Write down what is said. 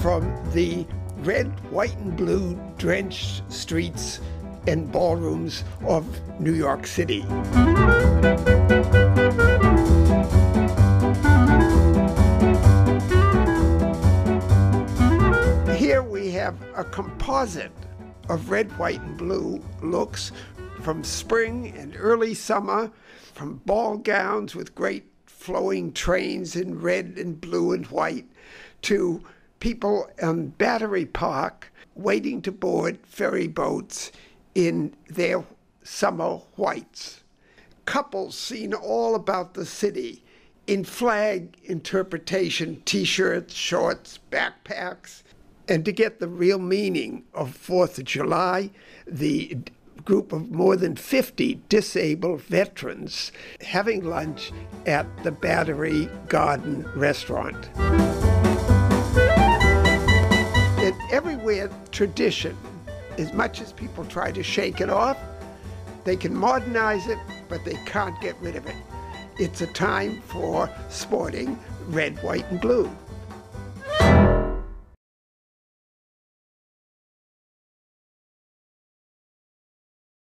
the red, white, and blue drenched streets and ballrooms of New York City. Here we have a composite of red, white, and blue looks from spring and early summer, from ball gowns with great flowing trains in red and blue and white, to people on Battery Park waiting to board ferry boats in their summer whites. Couples seen all about the city in flag interpretation t shirts, shorts, backpacks. And to get the real meaning of 4th of July, the group of more than 50 disabled veterans having lunch at the Battery Garden restaurant. Everywhere tradition, as much as people try to shake it off, they can modernize it, but they can't get rid of it. It's a time for sporting red, white, and blue.